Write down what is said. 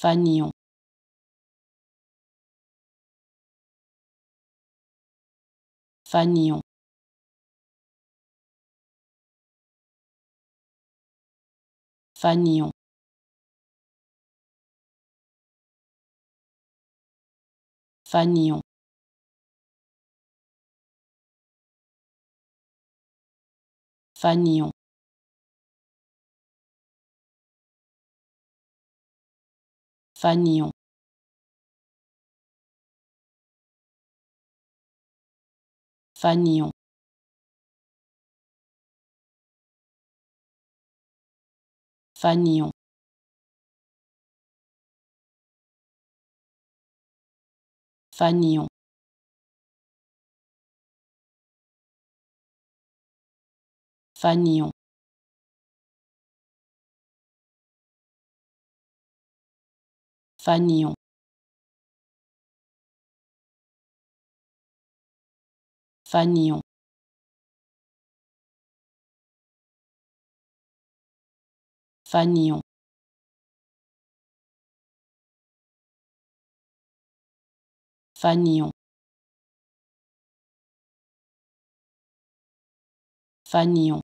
Fanion. Fanion. Fanion. Fanion. Fanion. Fanion. Fanion. Fanion. Fanion. Fanion. Fanion. Fanion. Fanion. Fanion. Fanion.